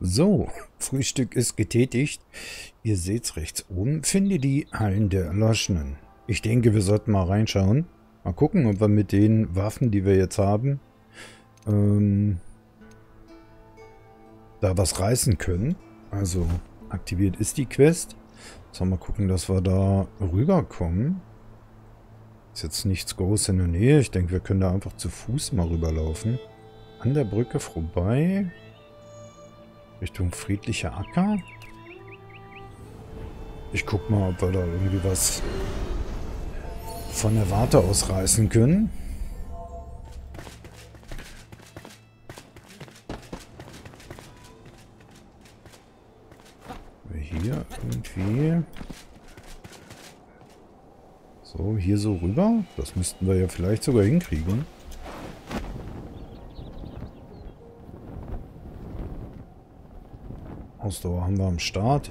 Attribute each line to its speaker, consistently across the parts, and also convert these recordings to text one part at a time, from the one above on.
Speaker 1: So, Frühstück ist getätigt. Ihr seht's rechts oben. Finde die Hallen der Erloschenen. Ich denke, wir sollten mal reinschauen. Mal gucken, ob wir mit den Waffen, die wir jetzt haben, ähm, da was reißen können. Also, aktiviert ist die Quest. Jetzt mal gucken, dass wir da rüberkommen. Ist jetzt nichts groß in der Nähe. Ich denke, wir können da einfach zu Fuß mal rüberlaufen. An der Brücke vorbei. Richtung friedlicher Acker. Ich guck mal, ob wir da irgendwie was von der Warte aus reißen können. Hier irgendwie... So, hier so rüber. Das müssten wir ja vielleicht sogar hinkriegen. Ausdauer haben wir am Start.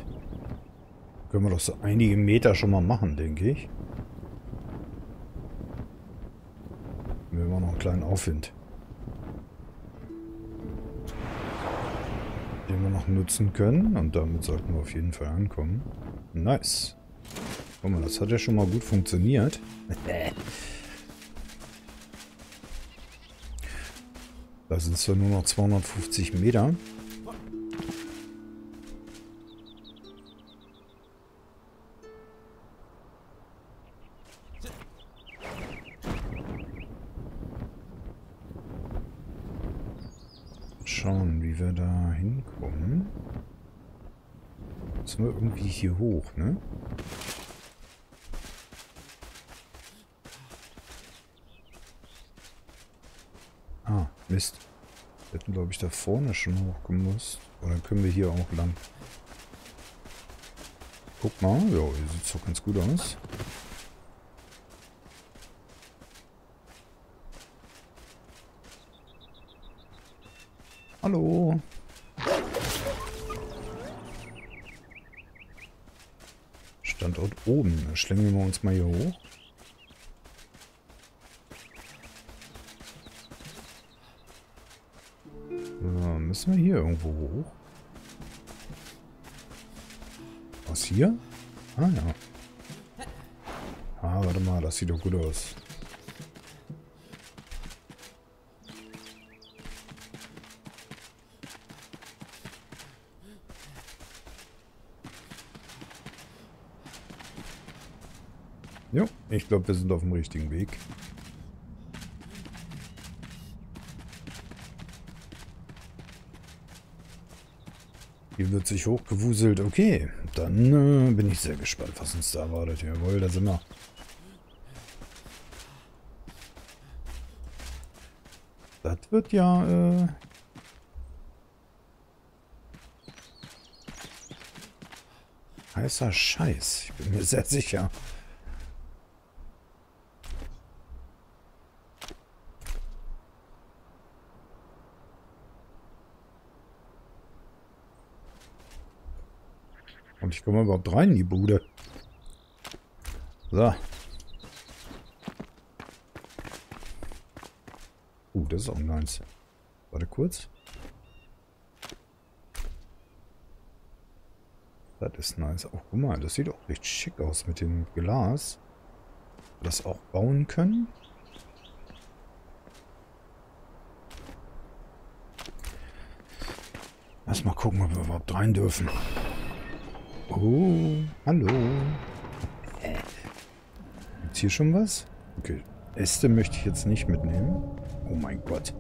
Speaker 1: Können wir doch so einige Meter schon mal machen, denke ich. Wir haben noch einen kleinen Aufwind. Den wir noch nutzen können. Und damit sollten wir auf jeden Fall ankommen. Nice. Guck mal, das hat ja schon mal gut funktioniert. da sind es ja nur noch 250 Meter. Hier hoch, ne? Ah, Mist. Wir hätten, glaube ich, da vorne schon hochgemusst. Oder können wir hier auch lang? Guck mal. Ja, hier sieht es doch ganz gut aus. Hallo. Oben. Da schlängeln wir uns mal hier hoch. So, müssen wir hier irgendwo hoch? Was hier? Ah ja. Ah, warte mal, das sieht doch gut aus. Jo, ich glaube, wir sind auf dem richtigen Weg. Hier wird sich hochgewuselt. Okay, dann äh, bin ich sehr gespannt, was uns da erwartet. Jawohl, da sind wir. Das wird ja... Äh heißer Scheiß. Ich bin mir sehr sicher. Ich komme überhaupt rein in die Bude. So. Uh, das ist auch nice. Warte kurz. Das ist nice. Auch guck mal, das sieht auch recht schick aus mit dem Glas. Das auch bauen können. Lass mal gucken, ob wir überhaupt rein dürfen. Oh, hallo. Gibt's hier schon was? Okay. Äste möchte ich jetzt nicht mitnehmen. Oh mein Gott.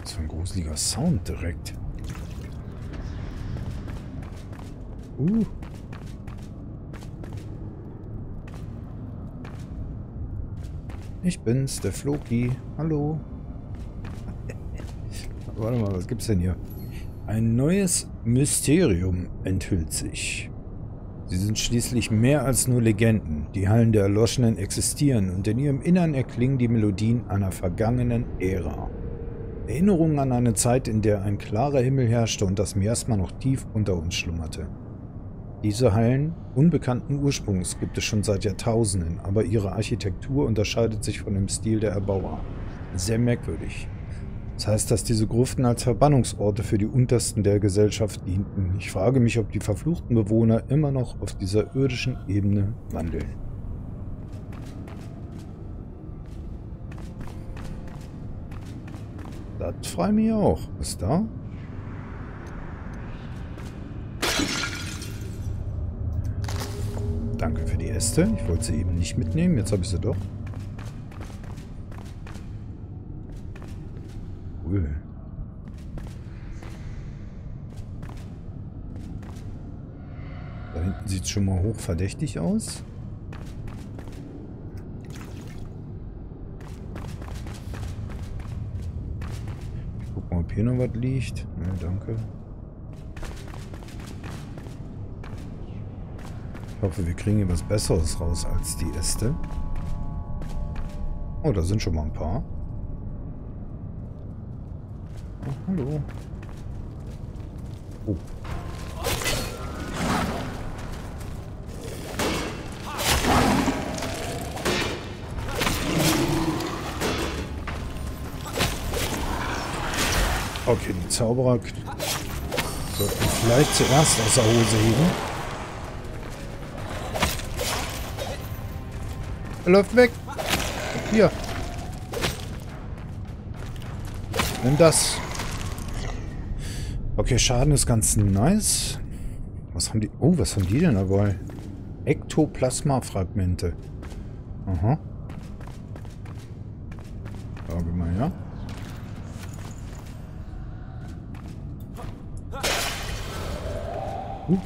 Speaker 1: Was für ein gruseliger Sound direkt. Uh. Ich bin's, der Floki. Hallo. Warte mal, was gibt's denn hier? Ein neues Mysterium enthüllt sich. Sie sind schließlich mehr als nur Legenden. Die Hallen der Erloschenen existieren und in ihrem Innern erklingen die Melodien einer vergangenen Ära. Erinnerungen an eine Zeit, in der ein klarer Himmel herrschte und das Miasma noch tief unter uns schlummerte. Diese Hallen, unbekannten Ursprungs, gibt es schon seit Jahrtausenden, aber ihre Architektur unterscheidet sich von dem Stil der Erbauer. Sehr merkwürdig. Das heißt, dass diese Gruften als Verbannungsorte für die Untersten der Gesellschaft dienten. Ich frage mich, ob die verfluchten Bewohner immer noch auf dieser irdischen Ebene wandeln. Das freue mich auch. Was da? Danke für die Äste. Ich wollte sie eben nicht mitnehmen. Jetzt habe ich sie doch. Cool. Da hinten sieht es schon mal hochverdächtig aus. Ich guck mal, ob hier noch was liegt. Ne, danke. Ich hoffe, wir kriegen hier was Besseres raus als die Äste. Oh, da sind schon mal ein paar. Hallo. Oh. Okay, die Zauberer sollten vielleicht zuerst aus der Hose heben. Er läuft weg. Hier. Nimm das. Okay, Schaden ist ganz nice. Was haben die... Oh, was haben die denn dabei? Ektoplasma-Fragmente. Aha. Schauen wir mal, ja. Uh.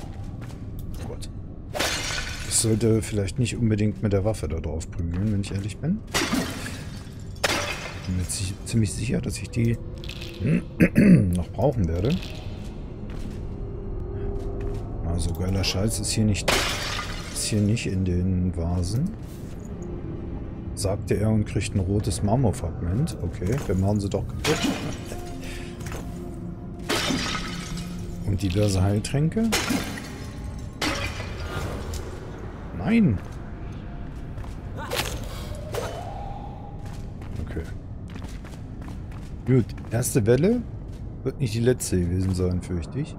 Speaker 1: Gott. Ich sollte vielleicht nicht unbedingt mit der Waffe da drauf prügeln, wenn ich ehrlich bin. Ich bin mir ziemlich sicher, dass ich die noch brauchen werde. Geiler Scheiß ist hier nicht ist hier nicht in den Vasen. Sagte er und kriegt ein rotes Marmorfragment. Okay, wir machen sie doch kaputt. Und diverse Heiltränke. Nein! Okay. Gut, erste Welle wird nicht die letzte gewesen sein, fürchte ich.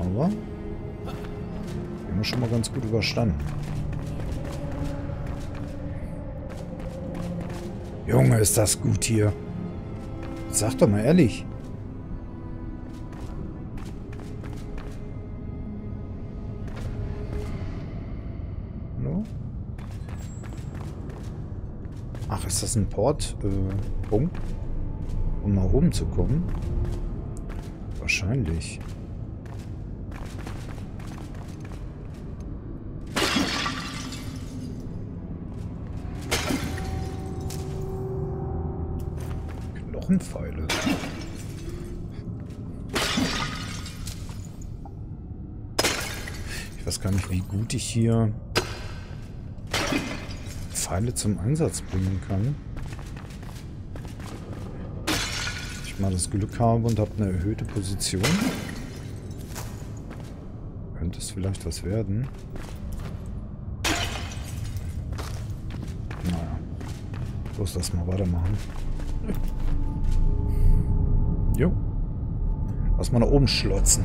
Speaker 1: Aber wir schon mal ganz gut überstanden. Junge, ist das gut hier. Sag doch mal ehrlich. Hallo? Ach, ist das ein Port? Äh? Um nach oben zu kommen? Wahrscheinlich. Knochenpfeile. Ich weiß gar nicht, wie gut ich hier Pfeile zum Einsatz bringen kann. Ich mal das Glück habe und habe eine erhöhte Position. Könnte es vielleicht was werden. Naja. Bloß lass mal weitermachen. Jo. Lass mal nach oben schlotzen.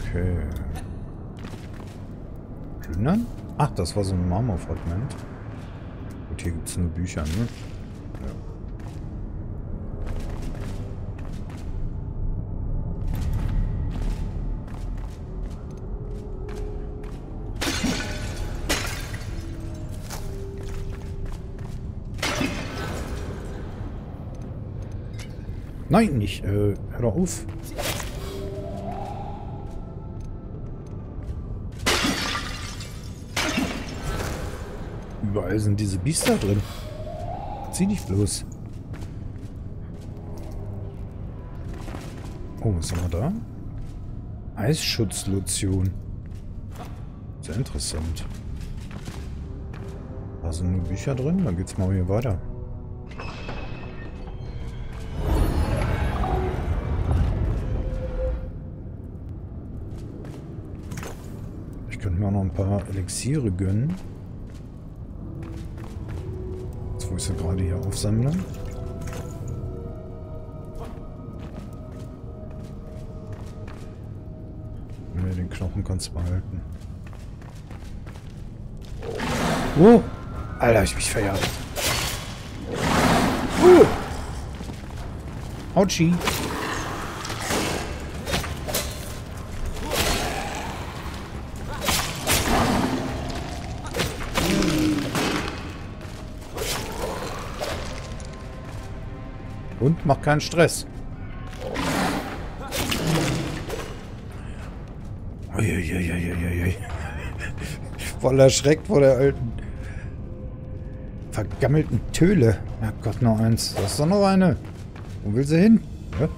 Speaker 1: Okay. Plündern? Ach, das war so ein Marmorfragment. Gut, hier gibt es nur Bücher, ne? Nein, nicht. Äh, hör doch auf. Überall sind diese Biester drin. Zieh dich bloß. Oh, was haben wir da? Eisschutzlotion. Sehr interessant. Da sind nur Bücher drin. Dann geht's mal hier weiter. Elixiere gönnen. Jetzt, wo ich sie gerade hier aufsammle. Ne, den Knochen kannst du behalten. Oh! Alter, ich mich verjagt. Uh! Autschi! Und mach keinen Stress. Uiuiuiuiui. Voll erschreckt vor der alten vergammelten Töle. Ja Gott, noch eins. Das ist doch noch eine. Wo will sie hin? Ja?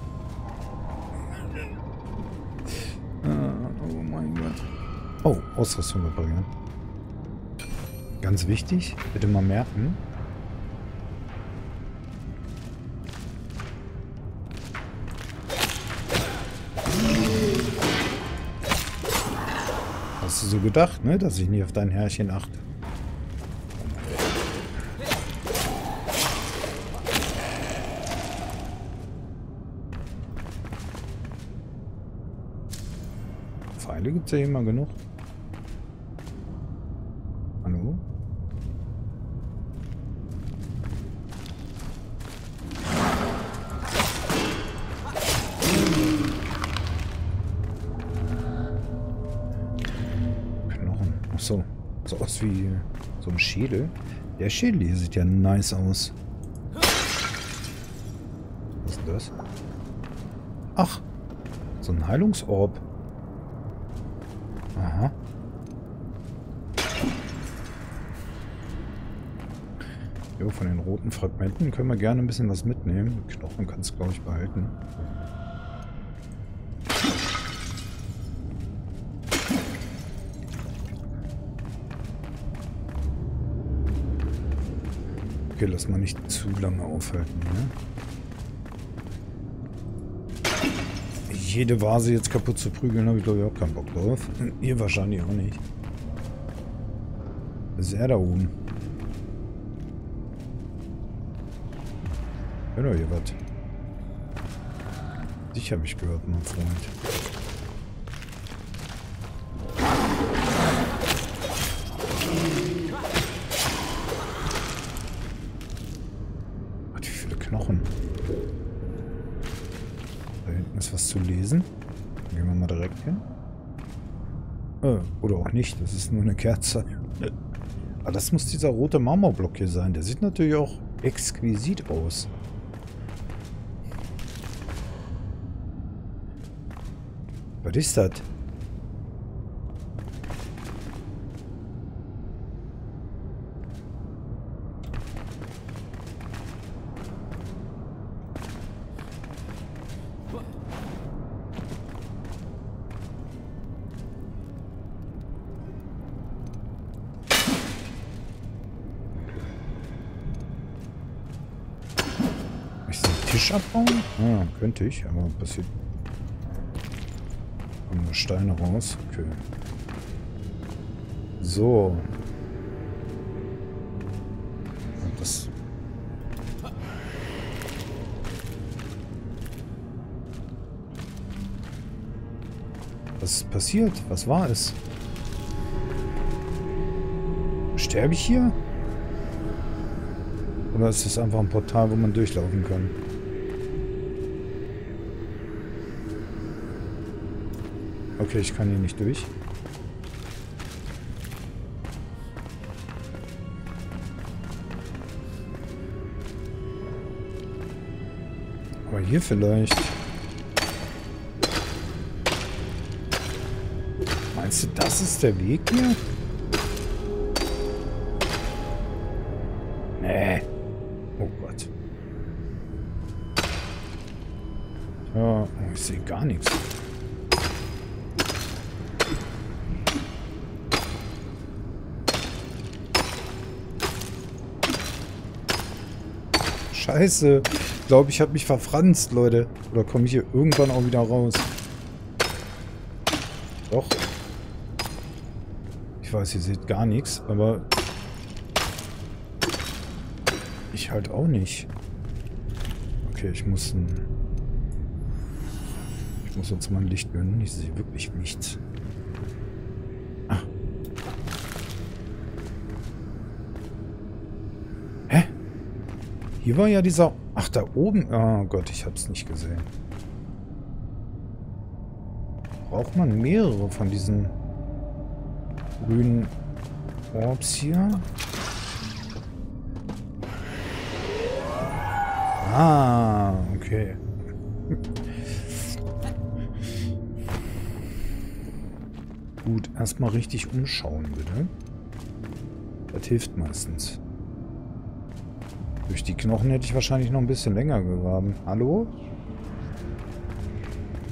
Speaker 1: Oh mein Gott. Oh, Ausrüstung reparieren. Ganz wichtig. Bitte mal merken. Hast du so gedacht, ne? Dass ich nie auf dein Herrchen achte. Pfeile gibt es ja immer genug. Schädel. Der Schädel hier sieht ja nice aus. Was ist das? Ach. So ein Heilungsorb. Aha. Jo, von den roten Fragmenten können wir gerne ein bisschen was mitnehmen. Knochen kannst du, glaube ich, behalten. Okay, lass mal nicht zu lange aufhalten, ne? Jede Vase jetzt kaputt zu prügeln, habe ich glaube ich auch keinen Bock drauf. Ihr wahrscheinlich auch nicht. Er da oben? Hör doch hier was. Dich habe ich gehört, mein Freund. Nicht, das ist nur eine Kerze. Aber das muss dieser rote Marmorblock hier sein. Der sieht natürlich auch exquisit aus. Was ist das? Tisch abbauen? Ah, könnte ich, aber passiert. Kommen nur Steine raus. Okay. So. Das. Was ist passiert? Was war es? Sterbe ich hier? Oder ist das einfach ein Portal, wo man durchlaufen kann? Okay, ich kann hier nicht durch. Aber hier vielleicht. Meinst du, das ist der Weg hier? Scheiße. Ich glaube, ich habe mich verfranst, Leute. Oder komme ich hier irgendwann auch wieder raus? Doch. Ich weiß, ihr seht gar nichts, aber ich halt auch nicht. Okay, ich muss ein... Ich muss uns mal ein Licht gönnen. Ich sehe wirklich nichts. Hier war ja dieser... Ach, da oben... Oh Gott, ich hab's nicht gesehen. Braucht man mehrere von diesen grünen Orbs hier? Ah, okay. Gut, erstmal richtig umschauen, bitte. Das hilft meistens. Durch die Knochen hätte ich wahrscheinlich noch ein bisschen länger gegraben. Hallo?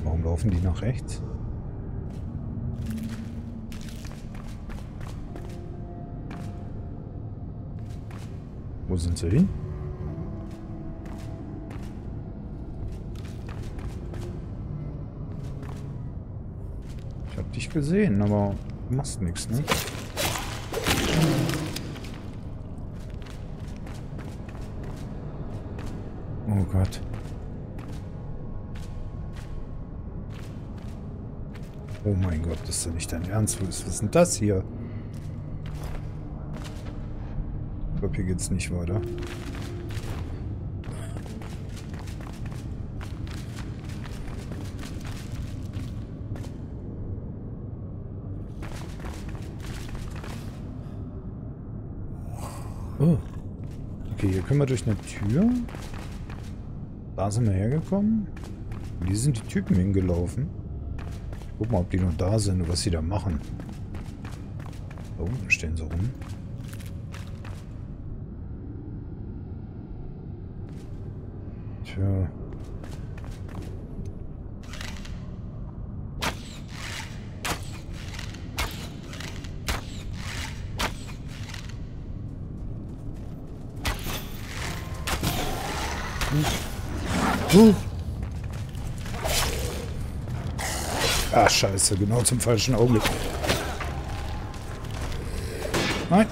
Speaker 1: Warum laufen die nach rechts? Wo sind sie hin? dich gesehen, aber du machst nichts, ne? Das ist ja nicht dein Ernst. Was ist denn das hier? Ich glaube, hier geht's nicht weiter. Oh. Okay, hier können wir durch eine Tür. Da sind wir hergekommen. Hier sind die Typen hingelaufen. Guck mal, ob die noch da sind und was sie da machen. Da unten stehen sie rum. Scheiße, genau zum falschen Augenblick. Nein.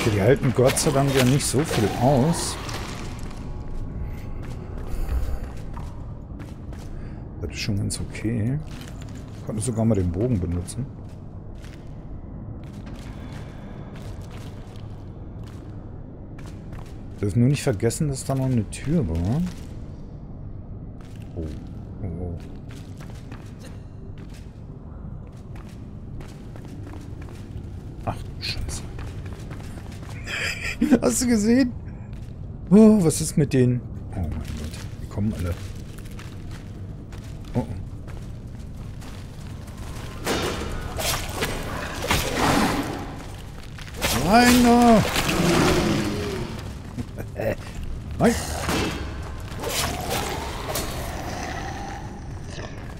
Speaker 1: Okay, die halten Gott sei Dank ja nicht so viel aus. Das ist schon ganz okay. Konnte sogar mal den Bogen benutzen. Dürfen nur nicht vergessen, dass da noch eine Tür war. Hast du gesehen? Oh, was ist mit denen? Oh mein Gott. Die kommen alle. Oh, oh. Nein, no. Nein.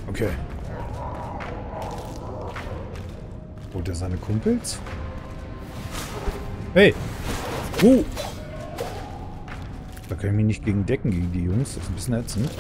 Speaker 1: Okay. Holt er seine Kumpels? Hey! Oh! Da kann ich mich nicht gegen decken, gegen die Jungs. Das ist ein bisschen ätzend.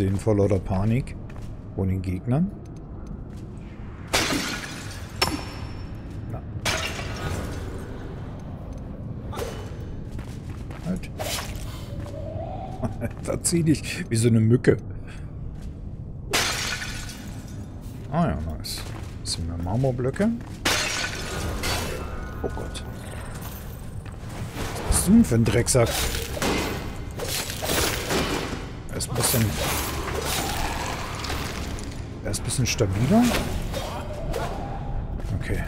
Speaker 1: Übersehen vor Panik von den Gegnern. Halt. da zieh dich wie so eine Mücke. Ah ja, nice. Bisschen mehr Marmorblöcke. Oh Gott. Was bist du denn für ein Drecksack? ist ein bisschen... Er ist ein bisschen stabiler. Okay.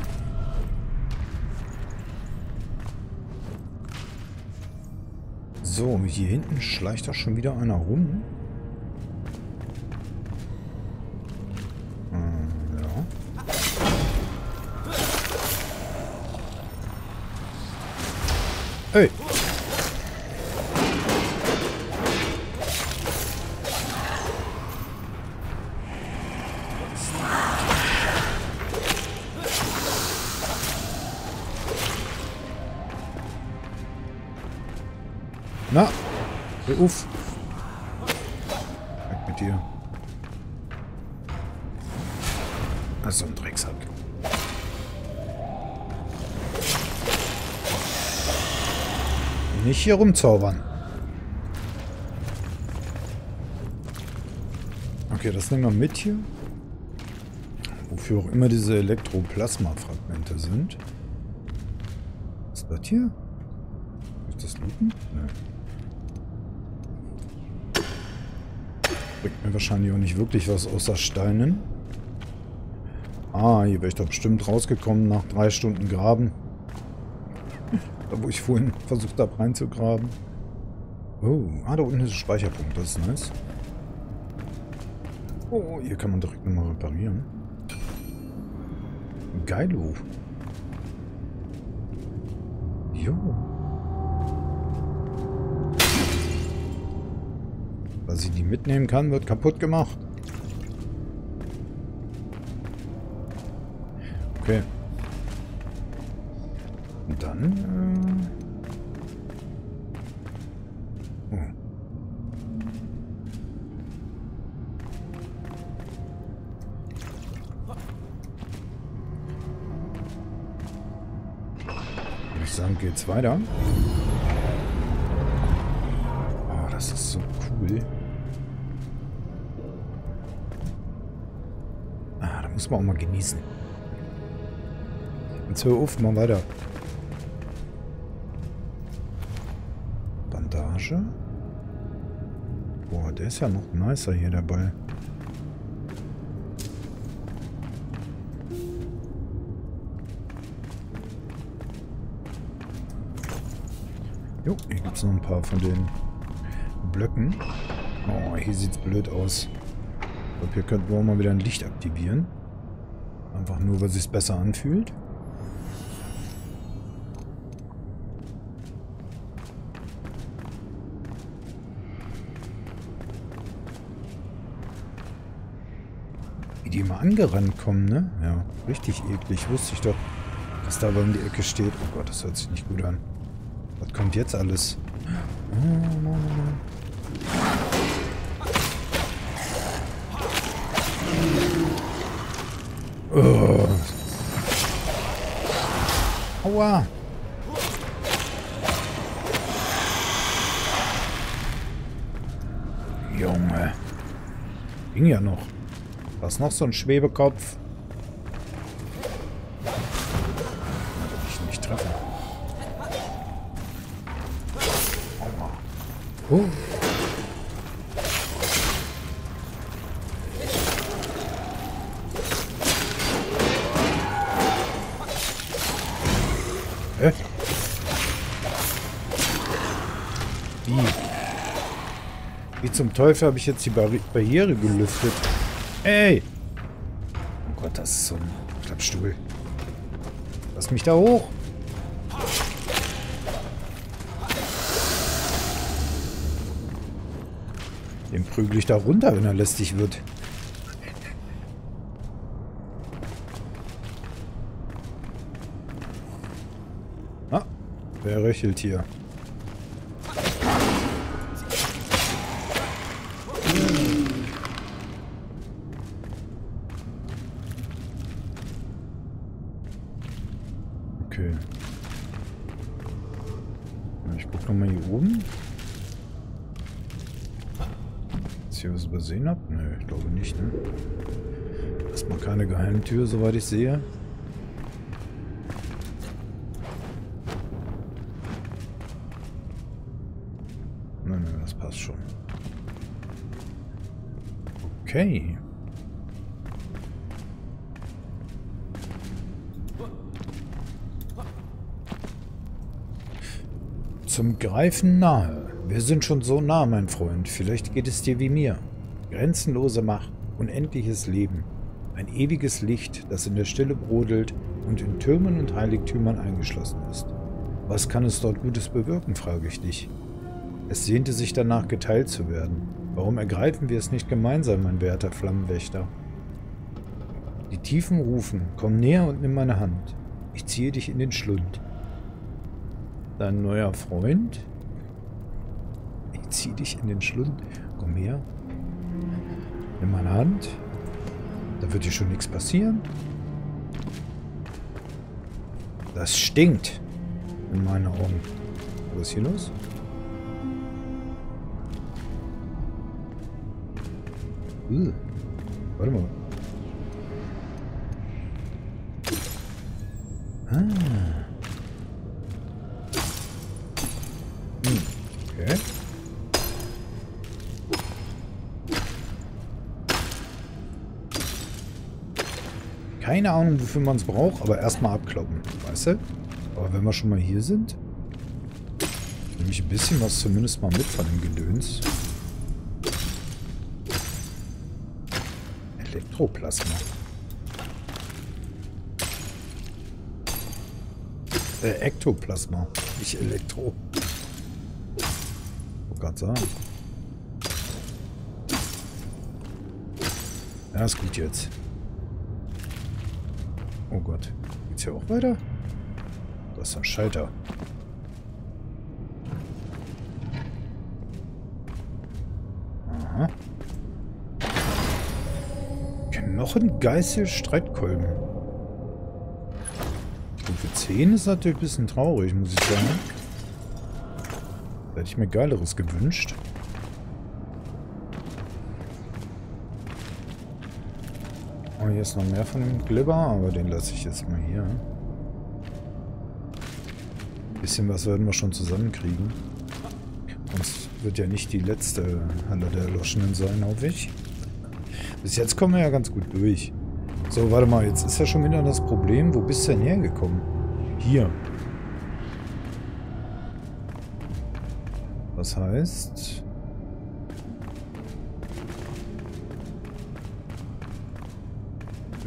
Speaker 1: So, hier hinten schleicht da schon wieder einer rum. Hm, ja. Hey. Auf. Weg mit dir. Also ein Drecksack. Nicht hier rumzaubern. Okay, das nehmen wir mit hier. Wofür auch immer diese Elektroplasma-Fragmente sind. Was ist das hier? Ist das Looten? Nein. Bringt mir wahrscheinlich auch nicht wirklich was außer Steinen. Ah, hier wäre ich doch bestimmt rausgekommen nach drei Stunden Graben. Da, wo ich vorhin versucht habe reinzugraben. Oh, ah, da unten ist ein Speicherpunkt. Das ist nice. Oh, hier kann man direkt nochmal reparieren. Geilo. Jo. Ich nicht mitnehmen kann, wird kaputt gemacht. Okay. Und dann... Äh oh. Ich sagen, geht's weiter. Oh, das ist so cool. Muss man auch mal genießen. Jetzt hör auf, mal weiter. Bandage. Boah, der ist ja noch nicer hier dabei. Jo, hier gibt es noch ein paar von den Blöcken. Oh, hier sieht's blöd aus. Ich glaube, hier könnten wir auch mal wieder ein Licht aktivieren. Einfach nur, weil es sich besser anfühlt. Wie die immer angerannt kommen, ne? Ja, richtig eklig. Wusste ich doch, dass da aber um die Ecke steht. Oh Gott, das hört sich nicht gut an. Was kommt jetzt alles? Oh, no, no, no. Oh. Aua. Junge. Ging ja noch. Was noch so ein Schwebekopf? Teufel habe ich jetzt die Barri Barriere gelüftet? Ey! Oh Gott, das ist so ein Klappstuhl. Lass mich da hoch! Den prügel ich da runter, wenn er lästig wird. Ah, wer röchelt hier? Übersehen hab? Nö, ich glaube nicht, ne? Erstmal keine Geheimtür, soweit ich sehe. Nein, nein, das passt schon. Okay. Zum Greifen nahe. Wir sind schon so nah, mein Freund. Vielleicht geht es dir wie mir. Grenzenlose Macht, unendliches Leben. Ein ewiges Licht, das in der Stille brodelt und in Türmen und Heiligtümern eingeschlossen ist. Was kann es dort Gutes bewirken, frage ich dich. Es sehnte sich danach, geteilt zu werden. Warum ergreifen wir es nicht gemeinsam, mein werter Flammenwächter? Die Tiefen rufen, komm näher und nimm meine Hand. Ich ziehe dich in den Schlund. Dein neuer Freund? zieh dich in den Schlund. Komm her. Nimm meine Hand. Da wird dir schon nichts passieren. Das stinkt. In meinen Augen. Was ist hier los? Uh, warte mal. Ah. Keine Ahnung, wofür man es braucht, aber erstmal abkloppen, weißt du? Aber wenn wir schon mal hier sind, nehme ich ein bisschen was zumindest mal mit von dem Gedöns. Elektroplasma. Äh, Ektoplasma, nicht Elektro. Oh Gott sagen. Ja, ist gut jetzt. Geht's hier auch weiter? Das ist ein Schalter. Aha. Knochengeißel Streitkolben. Für 10 ist natürlich ein bisschen traurig, muss ich sagen. Hätte ich mir Geileres gewünscht. Hier ist noch mehr von dem Glibber, aber den lasse ich jetzt mal hier. Ein bisschen was werden wir schon zusammenkriegen. Sonst wird ja nicht die letzte Halle der Erloschenen sein, hoffe ich. Bis jetzt kommen wir ja ganz gut durch. So, warte mal, jetzt ist ja schon wieder das Problem. Wo bist du denn hergekommen? Hier. Das heißt...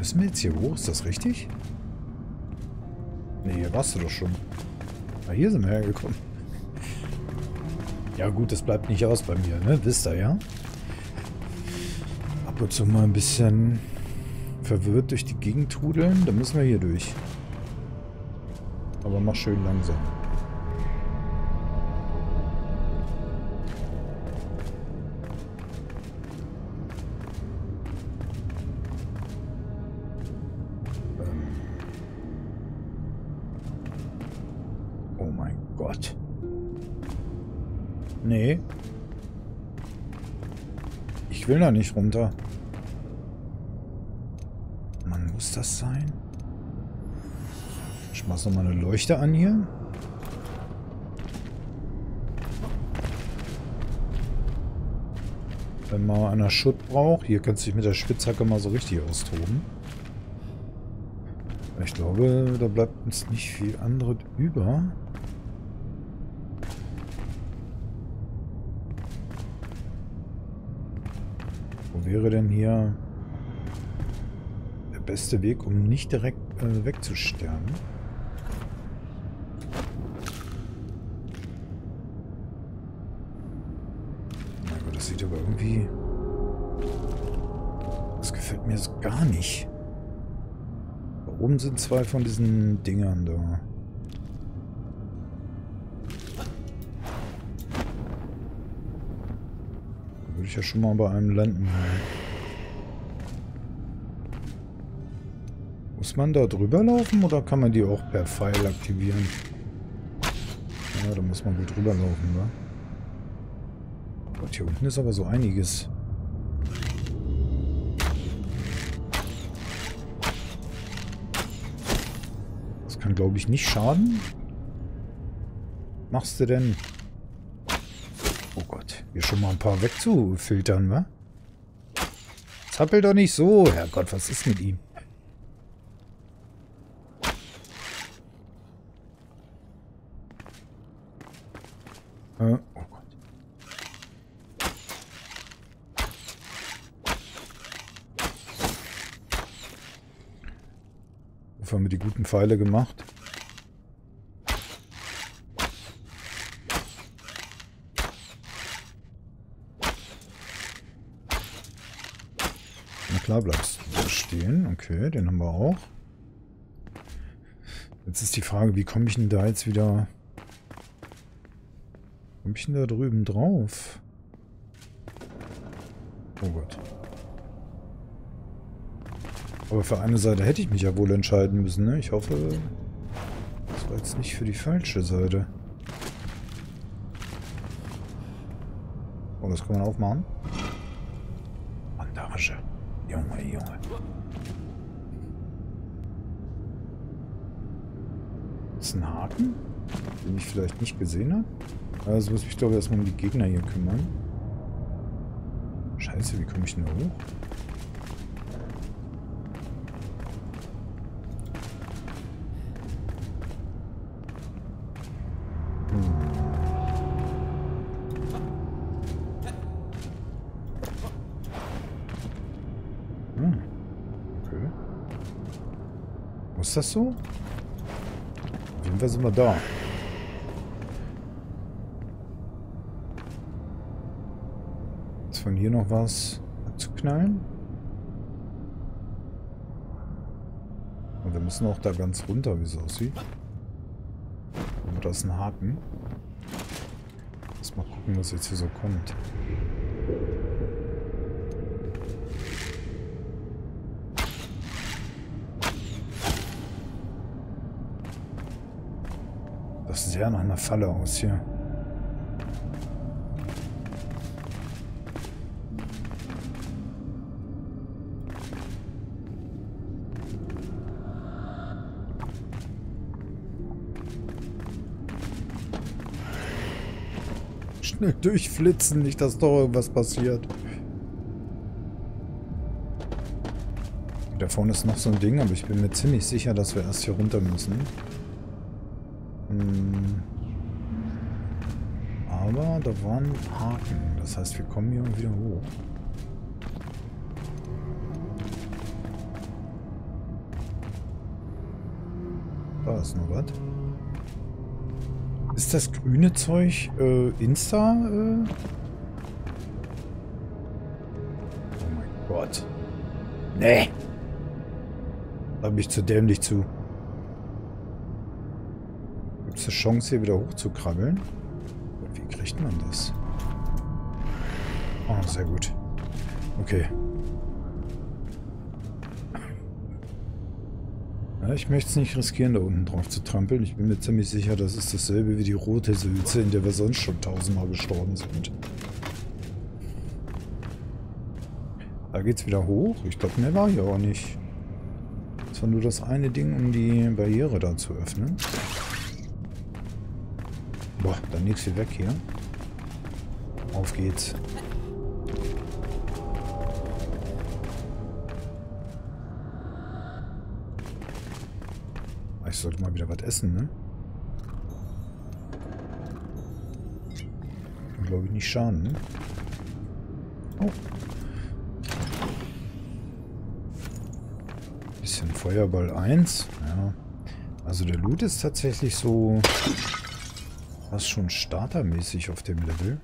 Speaker 1: Müssen wir jetzt hier hoch? Ist das richtig? Ne, hier warst du doch schon. Ah, hier sind wir hergekommen. Ja gut, das bleibt nicht aus bei mir, ne? Wisst ihr, ja? Ab und zu mal ein bisschen verwirrt durch die Gegend trudeln. Dann müssen wir hier durch. Aber mach schön langsam. Ich will da nicht runter. Mann, muss das sein? Ich mach noch mal eine Leuchte an hier. Wenn man einer Schutt braucht, hier kannst du dich mit der Spitzhacke mal so richtig austoben. Ich glaube, da bleibt uns nicht viel anderes über. Wäre denn hier der beste Weg, um nicht direkt äh, wegzusterben? Mein Gott, das sieht aber irgendwie... Das gefällt mir gar nicht. Oben sind zwei von diesen Dingern da. Würde ich ja schon mal bei einem landen. Muss man da drüber laufen oder kann man die auch per Pfeil aktivieren? Ja, da muss man wohl drüber laufen, wa? Gott, hier unten ist aber so einiges. Das kann, glaube ich, nicht schaden. Machst du denn? Hier schon mal ein paar wegzufiltern, wa? Zappel doch nicht so. Herrgott, was ist mit ihm? Äh, oh Gott. Wofür haben wir die guten Pfeile gemacht? Okay, den haben wir auch. Jetzt ist die Frage, wie komme ich denn da jetzt wieder... Komme ich denn da drüben drauf? Oh Gott. Aber für eine Seite hätte ich mich ja wohl entscheiden müssen, ne? Ich hoffe, das war jetzt nicht für die falsche Seite. Oh, das kann man aufmachen. Ein Haken, den ich vielleicht nicht gesehen habe. Also muss ich glaube erstmal um die Gegner hier kümmern. Scheiße, wie komme ich denn hoch? Hm. Okay. Wo ist das so? Fall sind wir da. Ist von hier noch was abzuknallen? Und wir müssen auch da ganz runter, wie es aussieht. Und da ist ein Haken. Lass mal gucken, was jetzt hier so kommt. Sehr nach einer Falle aus hier. Schnell durchflitzen, nicht, dass doch irgendwas passiert. Da vorne ist noch so ein Ding, aber ich bin mir ziemlich sicher, dass wir erst hier runter müssen. Hm. Waren Haken. Das heißt, wir kommen hier wieder hoch. Da ist noch was. Ist das grüne Zeug äh, Insta? Äh? Oh mein Gott. Nee. Da bin ich zu dämlich zu. Gibt es eine Chance, hier wieder hochzukrabbeln? Kriegt man das? Oh, sehr gut. Okay. Ich möchte es nicht riskieren, da unten drauf zu trampeln. Ich bin mir ziemlich sicher, das ist dasselbe wie die rote Sülze, in der wir sonst schon tausendmal gestorben sind. Da geht's wieder hoch. Ich glaube, mehr war hier auch nicht. Das war nur das eine Ding, um die Barriere da zu öffnen. Boah, dann nix hier weg hier. Auf geht's. Ich sollte mal wieder was essen, ne? Glaube ich, nicht schaden, ne? Oh. Bisschen Feuerball 1. Ja. Also der Loot ist tatsächlich so fast schon startermäßig auf dem Level.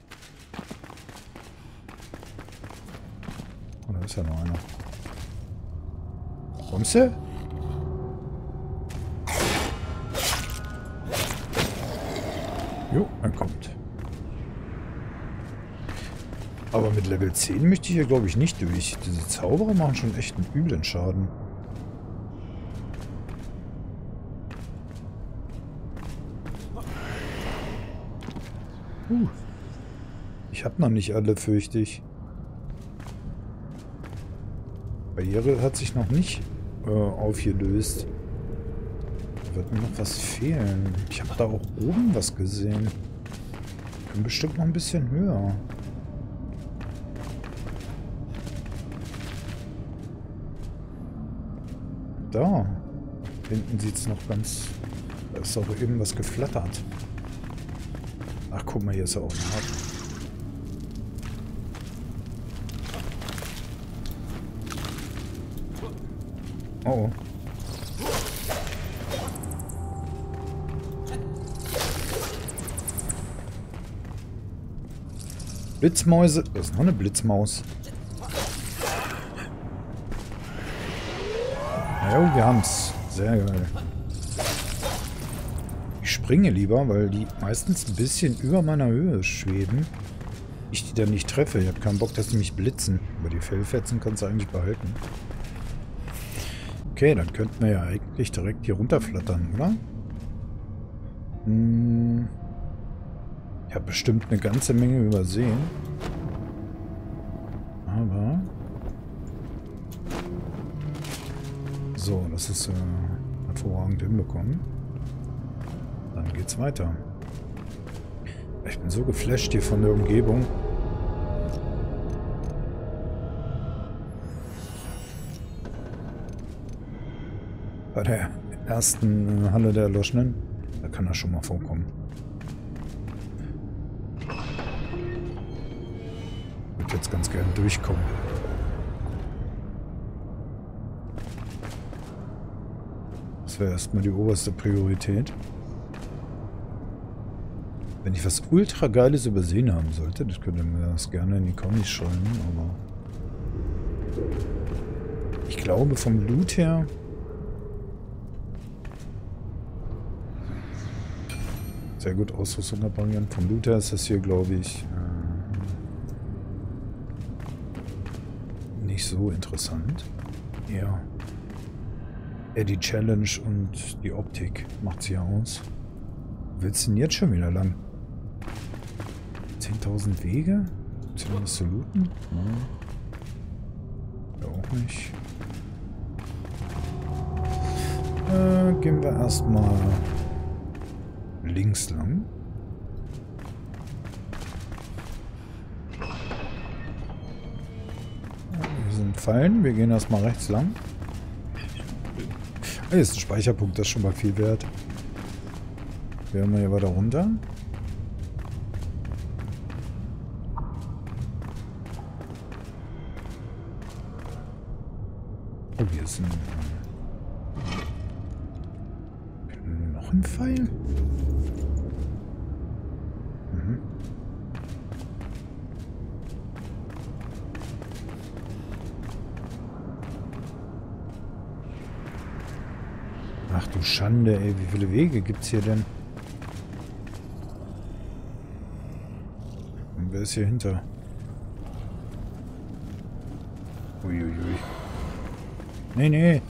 Speaker 1: Oh, da ist ja noch einer. Kommst du? Jo, er kommt. Aber mit Level 10 möchte ich hier, glaube ich, nicht durch. Diese Zauberer machen schon echt einen üblen Schaden. Ich habe noch nicht alle, fürchte ich. Barriere hat sich noch nicht äh, aufgelöst. Da wird mir noch was fehlen. Ich habe da auch oben was gesehen. Bin bestimmt noch ein bisschen höher. Da. Hinten sieht es noch ganz... Da ist auch eben was geflattert. Ach, guck mal, hier ist er auch ein Haken. Oh. oh. Blitzmäuse. Das ist noch eine Blitzmaus. Ja, wir haben's. Sehr geil. Ich springe lieber, weil die meistens ein bisschen über meiner Höhe schweben. Ich die dann nicht treffe. Ich habe keinen Bock, dass sie mich blitzen. Aber die Fellfetzen kannst du eigentlich behalten. Okay, dann könnten wir ja eigentlich direkt hier runterflattern, oder? Hm. Ich habe bestimmt eine ganze Menge übersehen. Aber... So, das ist äh, hervorragend hinbekommen. Dann geht's weiter. Ich bin so geflasht hier von der Umgebung. Bei der ersten äh, Halle der Erloschenen, da kann das schon mal vorkommen. Ich würde jetzt ganz gerne durchkommen. Das wäre erstmal die oberste Priorität. Wenn ich was ultra geiles übersehen haben sollte, das könnt ihr mir das gerne in die Kommis schreiben, aber ich glaube vom Loot her sehr gut Ausrüstung reparieren. Vom Loot her ist das hier glaube ich äh, nicht so interessant. Ja. Eher die Challenge und die Optik macht sie aus. Willst du denn jetzt schon wieder lang? 10.000 Wege? Ist hier was zu looten? Nein. Ja, auch nicht. Äh, gehen wir erstmal links lang. Hier sind Fallen. Wir gehen erstmal rechts lang. Hier ist ein Speicherpunkt, das ist schon mal viel wert. Gehen wir hier weiter runter. Wie viele Wege gibt's hier denn? Und wer ist hier hinter? Uiuiui. Nee, nee.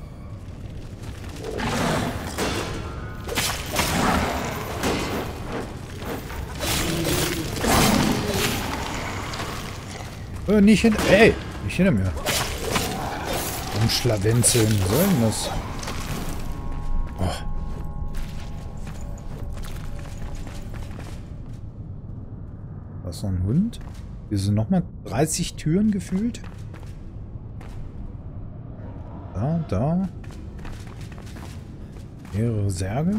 Speaker 1: Äh, nicht hinter... Ey, nicht hinter mir. Umschlawenzeln. Was soll denn das? Ist ein Hund? Hier sind nochmal 30 Türen gefühlt. Da, da. Mehrere Särge.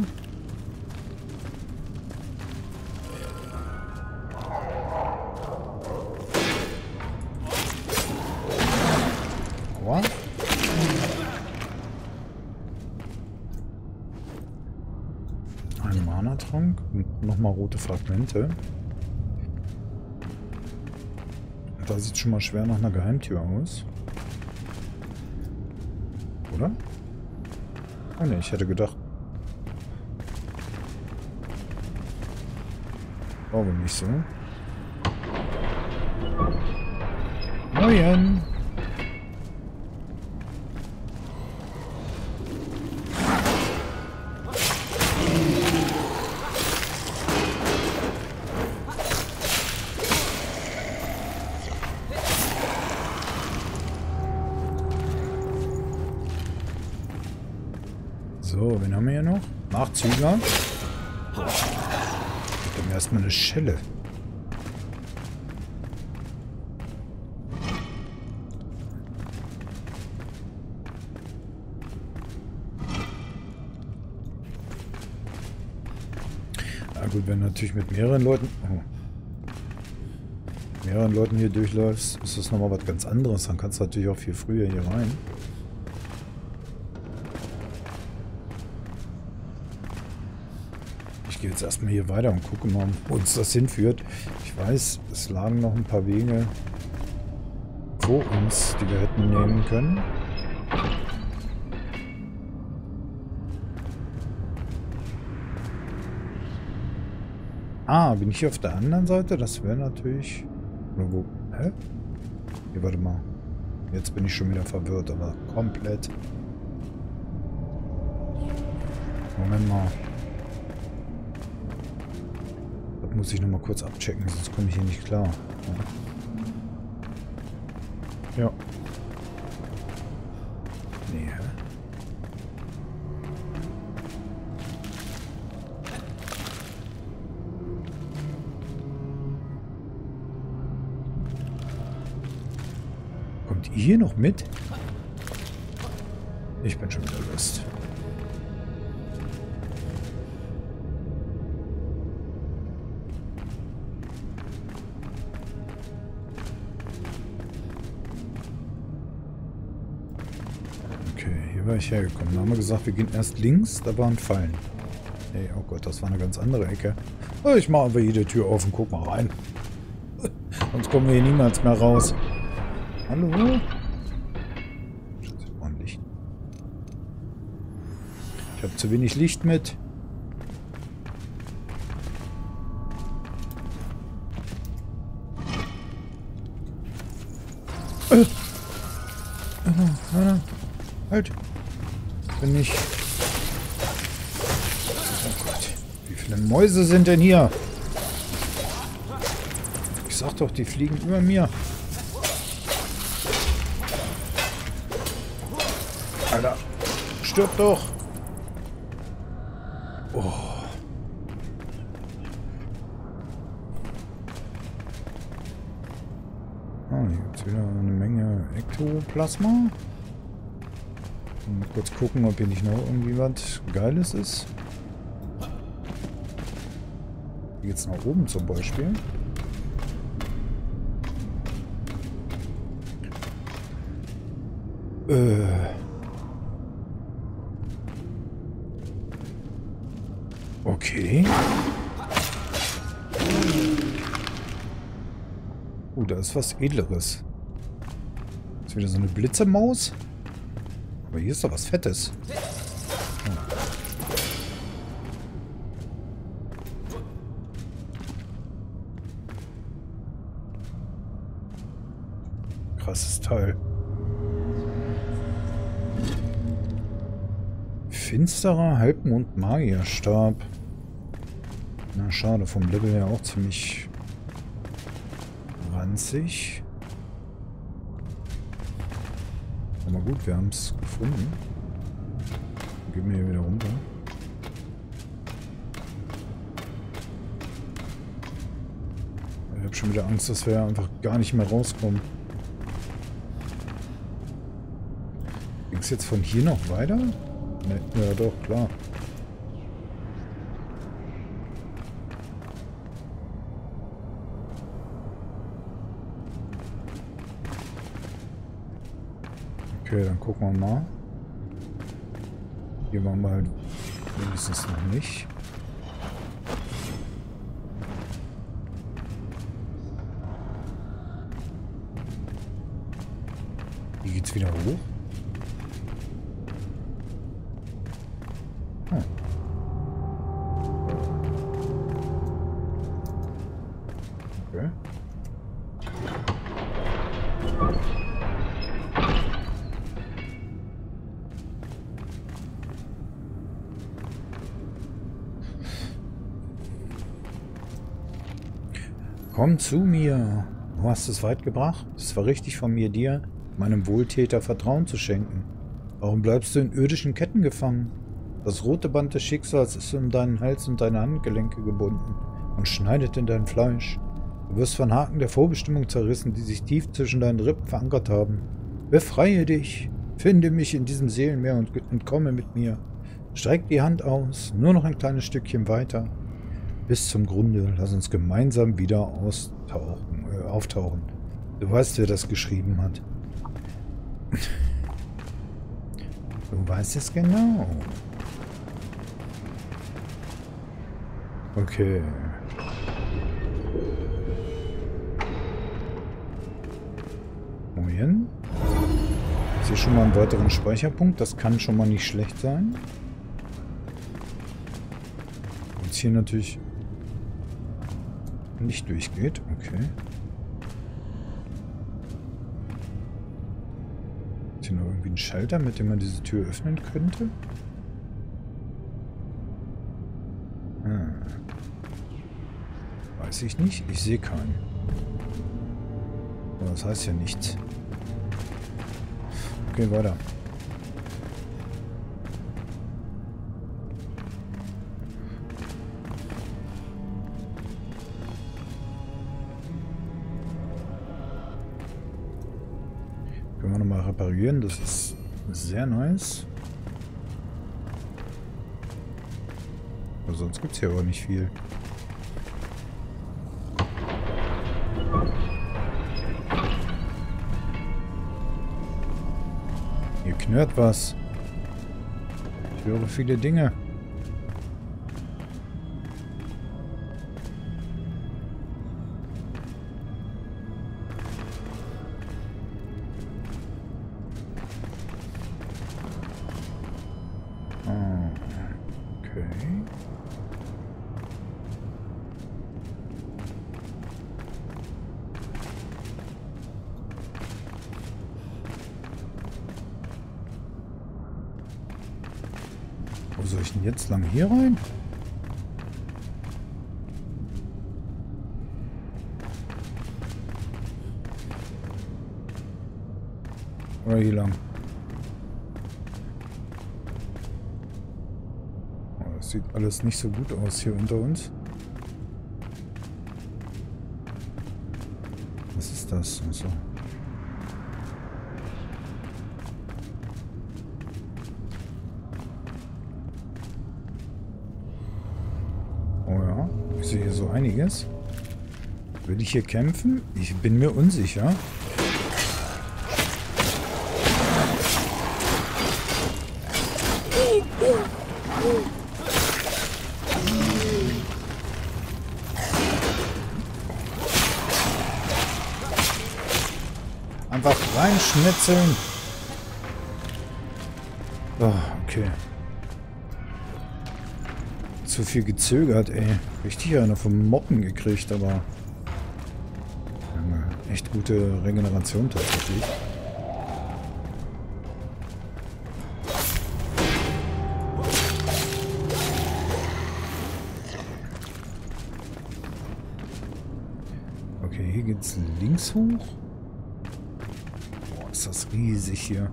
Speaker 1: Ein Mana-Trank und nochmal rote Fragmente. Da sieht schon mal schwer nach einer Geheimtür aus. Oder? Oh ne, ich hätte gedacht. Glaube nicht so. Moin! So, wen haben wir hier noch? Nachzügler. Gib mir erstmal eine Schelle. Na gut, wenn du natürlich mit mehreren Leuten... Oh. mehreren Leuten hier durchläufst, ist das nochmal was ganz anderes. Dann kannst du natürlich auch viel früher hier rein. Gehe jetzt erstmal hier weiter und gucke mal, wo uns das hinführt. Ich weiß, es lagen noch ein paar Wege vor uns, die wir hätten nehmen können. Ah, bin ich hier auf der anderen Seite? Das wäre natürlich... Oder wo? Hä? Hier, warte mal. Jetzt bin ich schon wieder verwirrt, aber komplett. Moment mal. Muss ich nochmal kurz abchecken, sonst komme ich hier nicht klar. Ja. Nee? Kommt ihr hier noch mit? Ich bin schon wieder lost. Ich hergekommen? Da haben wir gesagt, wir gehen erst links, da waren Fallen. Hey, oh Gott, das war eine ganz andere Ecke. Oh, ich mache einfach jede Tür auf und guck mal rein. Sonst kommen wir hier niemals mehr raus. Hallo? Ich habe zu wenig Licht mit. Äh. Äh, äh, halt bin ich... Oh Gott. Wie viele Mäuse sind denn hier? Ich sag doch, die fliegen über mir. Alter, stirb doch. Oh. Ah, hier gibt es wieder eine Menge Ektoplasma. Kurz gucken, ob hier nicht noch irgendwie was Geiles ist. Hier geht's nach oben zum Beispiel. Äh. Okay. Oh, da ist was Edleres. Ist wieder so eine Blitzemaus. Aber hier ist doch was Fettes. Krasses Teil. Finsterer Halbmond Magierstab. Na schade, vom Level her auch ziemlich ranzig. Wir haben es gefunden. Gehen wir hier wieder runter. Ich habe schon wieder Angst, dass wir einfach gar nicht mehr rauskommen. Ging es jetzt von hier noch weiter? Ne, ja doch, klar. Okay, dann gucken wir mal. Hier waren wir halt wenigstens noch nicht. Hier geht's wieder hoch. Komm zu mir. Du hast es weit gebracht. Es war richtig von mir, dir, meinem Wohltäter, Vertrauen zu schenken. Warum bleibst du in irdischen Ketten gefangen? Das rote Band des Schicksals ist um deinen Hals und deine Handgelenke gebunden und schneidet in dein Fleisch. Du wirst von Haken der Vorbestimmung zerrissen, die sich tief zwischen deinen Rippen verankert haben. Befreie dich! Finde mich in diesem Seelenmeer und entkomme mit mir. Streck die Hand aus, nur noch ein kleines Stückchen weiter bis zum Grunde. Lass uns gemeinsam wieder austauchen, äh, auftauchen. Du weißt, wer das geschrieben hat. Du weißt es genau. Okay. Moment. Ich sehe schon mal einen weiteren Speicherpunkt. Das kann schon mal nicht schlecht sein. Jetzt hier natürlich nicht durchgeht. Okay. Ist hier noch irgendwie ein Schalter, mit dem man diese Tür öffnen könnte? Ah. Weiß ich nicht. Ich sehe keinen. Aber das heißt ja nichts. Okay, weiter. Reparieren. Das ist sehr nice. Aber sonst gibt es hier aber nicht viel. Hier knurrt was. Ich höre viele Dinge. Lang hier rein? Oder hier lang? Oh, das sieht alles nicht so gut aus hier unter uns. Was ist das? Also. Will ich hier kämpfen? Ich bin mir unsicher. Einfach reinschnitzeln. Oh, okay. Zu viel gezögert, ey. Richtig einer vom Moppen gekriegt, aber... Gute Regeneration tatsächlich. Okay, hier geht's links hoch. Boah, ist das riesig hier.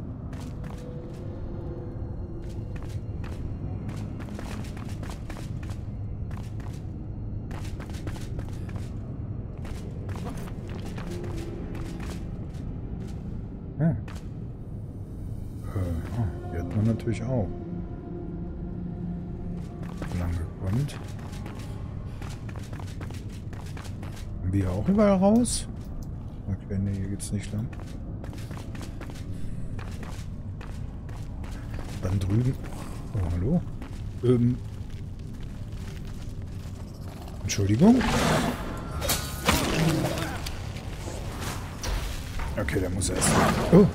Speaker 1: Überall raus? Okay, nee, hier geht's nicht lang. Dann drüben. Oh, hallo? Ähm. Entschuldigung. Okay, der muss erst. Oh.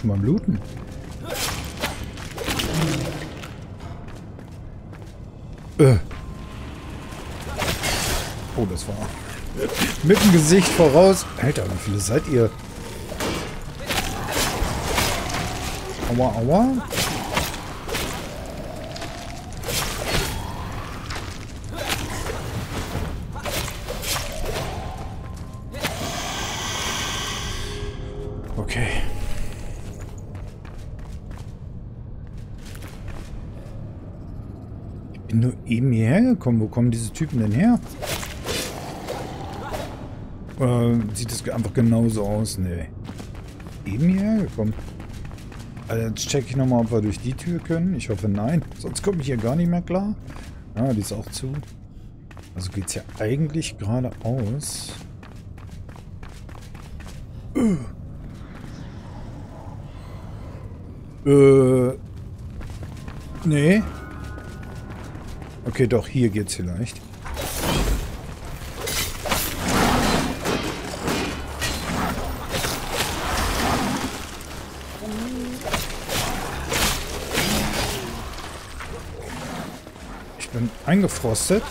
Speaker 1: Schon beim Looten. Äh. Oh, das war mit dem Gesicht voraus. Alter, wie viele seid ihr? Aua, aua. Eben hierher gekommen. Wo kommen diese Typen denn her? Oder sieht es einfach genauso aus? Nee. eben hierher gekommen? Also jetzt checke ich nochmal, ob wir durch die Tür können. Ich hoffe, nein. Sonst komme ich hier gar nicht mehr klar. Ah, die ist auch zu. Also geht es ja eigentlich geradeaus. Äh. Nee. Okay, doch, hier geht's vielleicht. eingefrostet.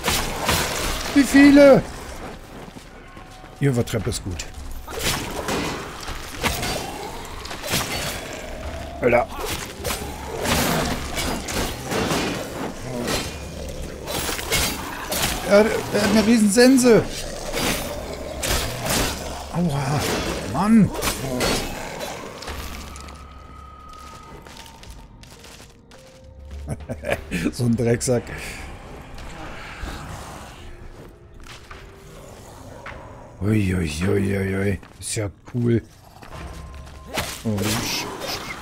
Speaker 1: Wie viele? Die Übertreppe ist gut. Alter. Er, hat eine riesen Sense. Aua. Mann. so ein Drecksack. Uiuiuiui. Ist ja cool. Oh,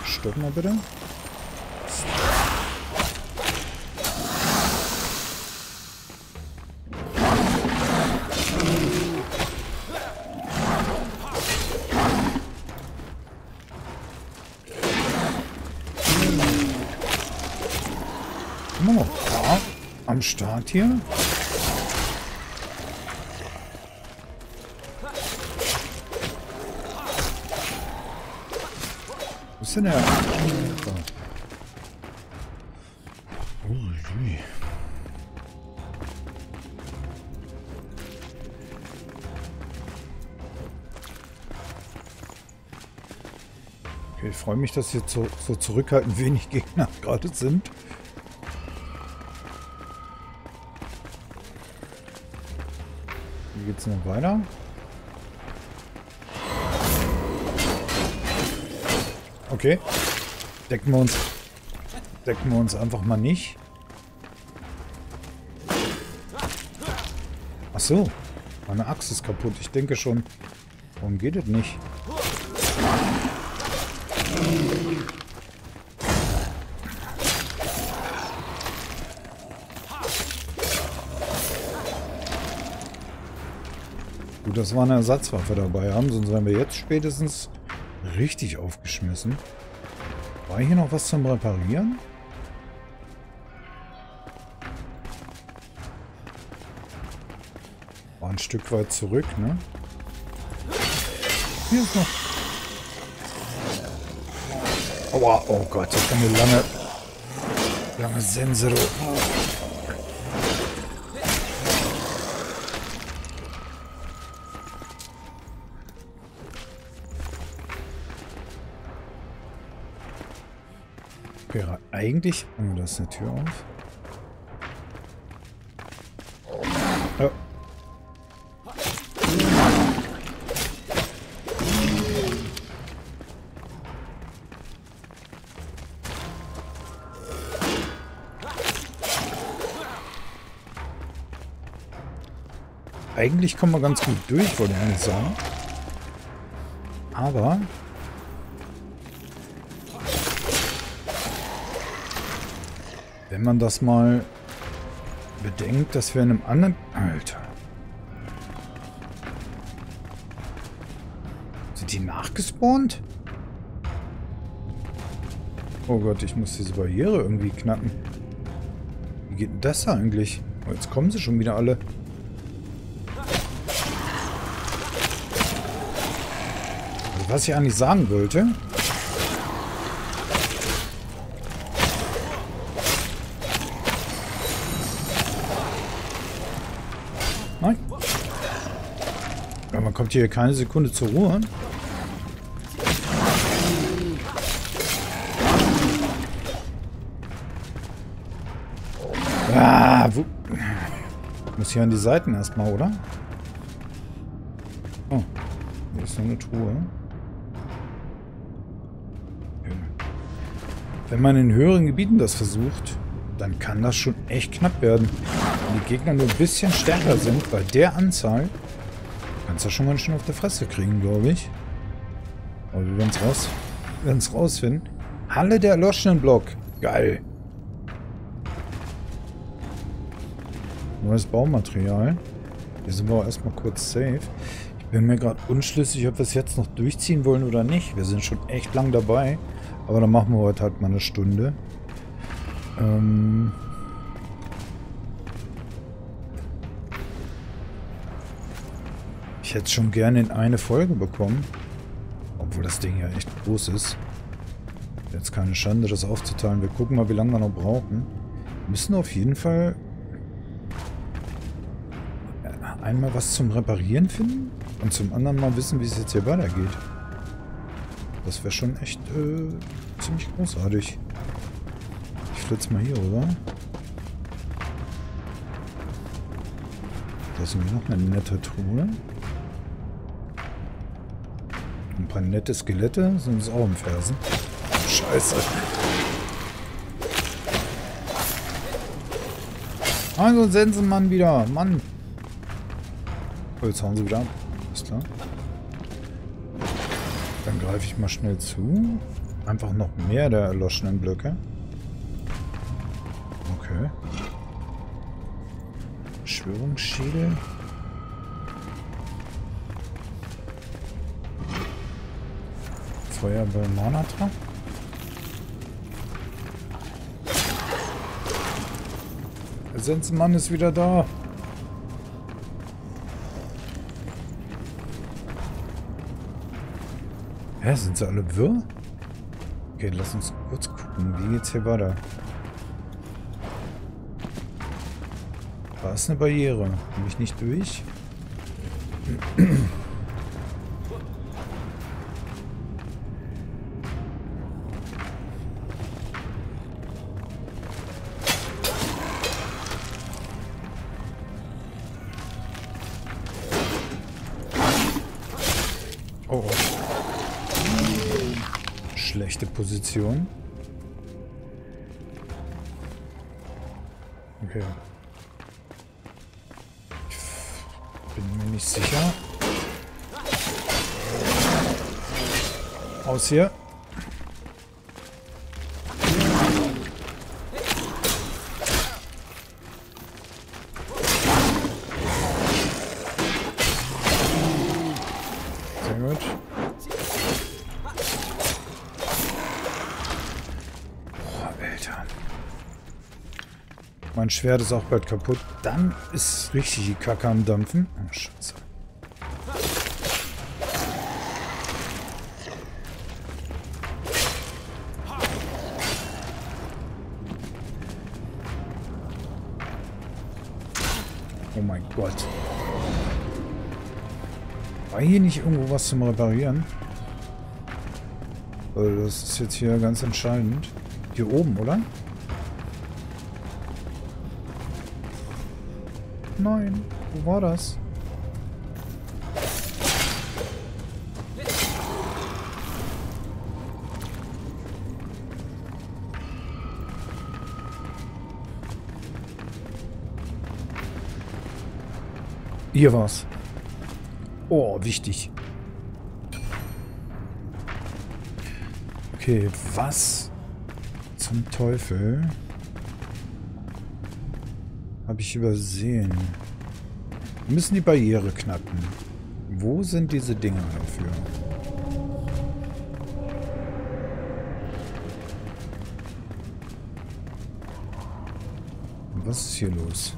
Speaker 1: stopp mal bitte. Start hier. denn der? Oh, Louis. Okay, ich freue mich, dass hier so, so zurückhaltend wenig Gegner gerade sind. Geht's noch weiter? Okay. Decken wir uns. Decken wir uns einfach mal nicht. Ach so. Meine Axt ist kaputt. Ich denke schon. Warum geht es nicht? Dass wir eine Ersatzwaffe dabei haben, sonst wären wir jetzt spätestens richtig aufgeschmissen. War hier noch was zum Reparieren? War ein Stück weit zurück, ne? Hier ist noch... Aua, oh Gott, das ist eine lange... Lange Sense. wäre eigentlich... Oh, da ist eine Tür auf. Eigentlich kommen wir ganz gut durch, wollte ich sagen. Aber Wenn man das mal bedenkt, dass wir in einem anderen... Alter. Sind die nachgespawnt? Oh Gott, ich muss diese Barriere irgendwie knacken. Wie geht denn das eigentlich? Oh, jetzt kommen sie schon wieder alle. Also was ich eigentlich sagen wollte... kommt hier keine Sekunde zur Ruhe. Ah, wo? Muss hier an die Seiten erstmal, oder? Oh, hier ist noch eine Truhe. Wenn man in höheren Gebieten das versucht, dann kann das schon echt knapp werden. Wenn die Gegner nur ein bisschen stärker sind, bei der Anzahl, Kannst du schon ganz schön auf der Fresse kriegen, glaube ich. Aber wir werden es raus, rausfinden. Halle der erloschenen Block. Geil. Neues Baumaterial. Hier sind wir erstmal kurz safe. Ich bin mir gerade unschlüssig, ob wir es jetzt noch durchziehen wollen oder nicht. Wir sind schon echt lang dabei. Aber dann machen wir heute halt mal eine Stunde. Ähm... Ich hätte schon gerne in eine Folge bekommen. Obwohl das Ding ja echt groß ist. Jetzt keine Schande, das aufzuteilen. Wir gucken mal, wie lange wir noch brauchen. Wir müssen auf jeden Fall einmal was zum Reparieren finden und zum anderen mal wissen, wie es jetzt hier weitergeht. Das wäre schon echt äh, ziemlich großartig. Ich flitze mal hier rüber. Da ist irgendwie noch eine nette Truhe. Ein paar nette Skelette sind es auch im Fersen. Scheiße. Also Sensenmann wieder. Mann. Oh, jetzt hauen sie wieder ab. Ist klar. Dann greife ich mal schnell zu. Einfach noch mehr der erloschenen Blöcke. Okay. Schwörungsschädel. Feuerball Monatra. Der Sensenmann ist wieder da. Hä, sind sie alle wirr? Okay, lass uns kurz gucken. Wie geht's hier weiter? Da ist eine Barriere. Komme ich nicht durch? Position. Okay. Ich bin mir nicht sicher. Aus hier. Schwert ist auch bald kaputt. Dann ist richtig die Kacke am Dampfen. Oh, Scheiße. Oh mein Gott. War hier nicht irgendwo was zum Reparieren? Das ist jetzt hier ganz entscheidend. Hier oben, oder? War das? Hier war's. Oh, wichtig. Okay, was zum Teufel? Habe ich übersehen. Wir müssen die Barriere knacken. Wo sind diese Dinger dafür? Was ist hier los?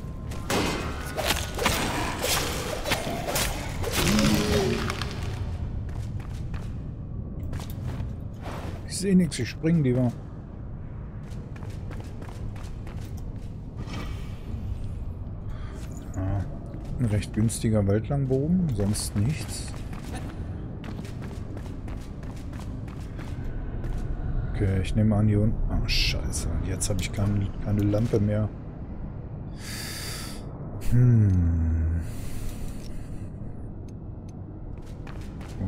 Speaker 1: Ich sehe nichts, ich springe lieber. Recht günstiger Waldlangbogen, sonst nichts. Okay, ich nehme an hier unten... Ah, scheiße. Jetzt habe ich kein, keine Lampe mehr. Hm.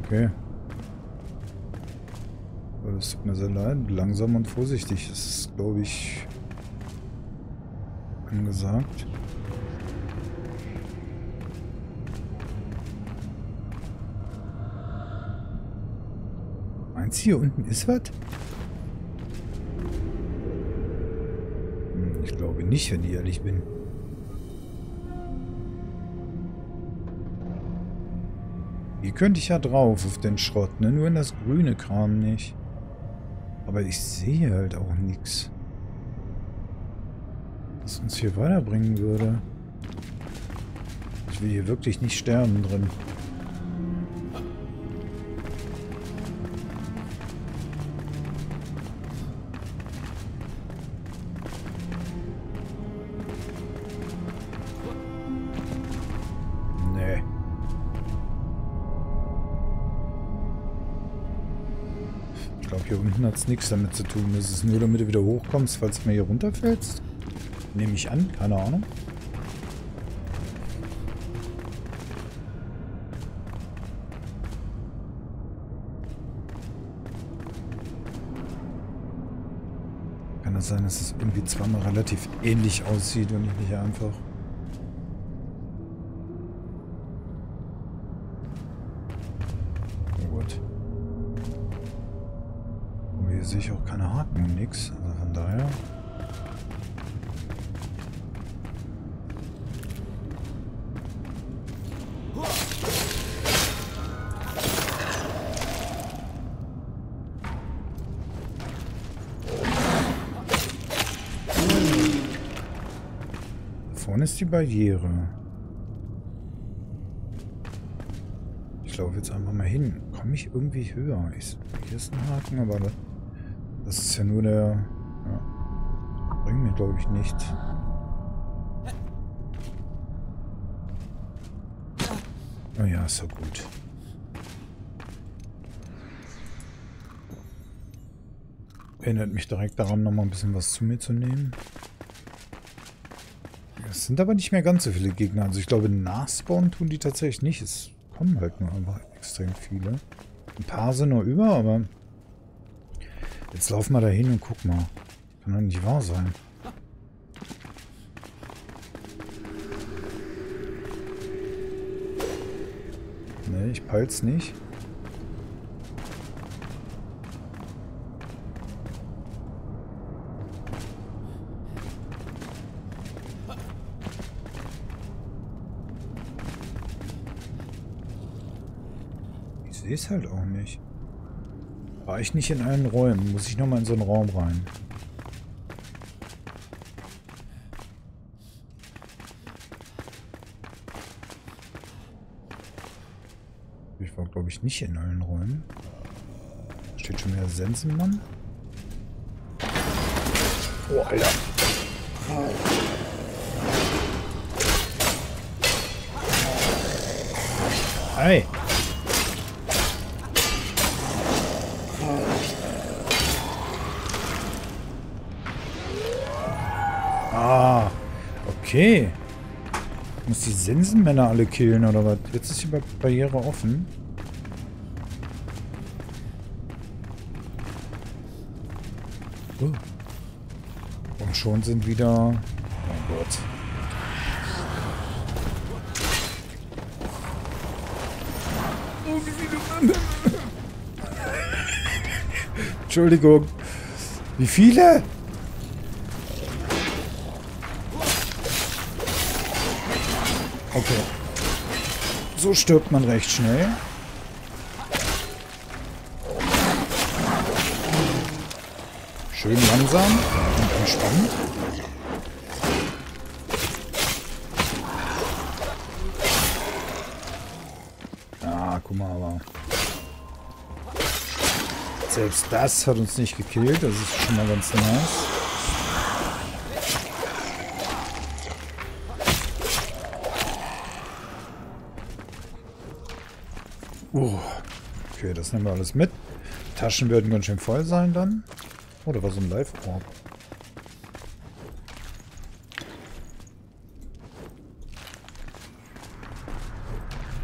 Speaker 1: Okay. Es tut mir sehr leid. Langsam und vorsichtig ist, glaube ich, angesagt. Meinst du, hier unten ist was? Hm, ich glaube nicht, wenn ich ehrlich bin. Hier könnte ich ja drauf auf den Schrott, ne? Nur in das grüne Kram nicht. Aber ich sehe halt auch nichts. Was uns hier weiterbringen würde. Ich will hier wirklich nicht sterben drin. Hat es nichts damit zu tun. Das ist nur, damit du wieder hochkommst, falls du mir hier runterfällst. Nehme ich an, keine Ahnung. Kann das sein, dass es irgendwie zweimal relativ ähnlich aussieht und ich mich einfach... Vorne ist die Barriere. Ich laufe jetzt einfach mal hin. Komme ich irgendwie höher? Ich, hier ist ein Haken, aber das ist ja nur der... Ja, bringt mir, glaube ich, nichts. Oh ja, ist so gut. Erinnert mich direkt daran, nochmal ein bisschen was zu mir zu nehmen. Es sind aber nicht mehr ganz so viele Gegner. Also ich glaube, nachspawnen tun die tatsächlich nicht. Es kommen halt nur einfach extrem viele. Ein paar sind nur über, aber Jetzt lauf mal dahin und guck mal. Kann doch nicht wahr sein. Ne, ich peil's nicht. Sehe es halt auch nicht. War ich nicht in allen Räumen? Muss ich nochmal in so einen Raum rein? Ich war, glaube ich, nicht in allen Räumen. Steht schon wieder Sensenmann. Oh, Alter. Muss die Sensenmänner alle killen, oder was? Jetzt ist die Barriere offen. Oh. Und schon sind wieder... Oh Gott. Entschuldigung. Wie viele? Okay. So stirbt man recht schnell. Schön langsam und entspannt. Ah, guck mal, aber... Selbst das hat uns nicht gekillt. Das ist schon mal ganz nice. Oh, okay, das nehmen wir alles mit. Taschen werden ganz schön voll sein dann. Oh, da war so ein Live-Orb.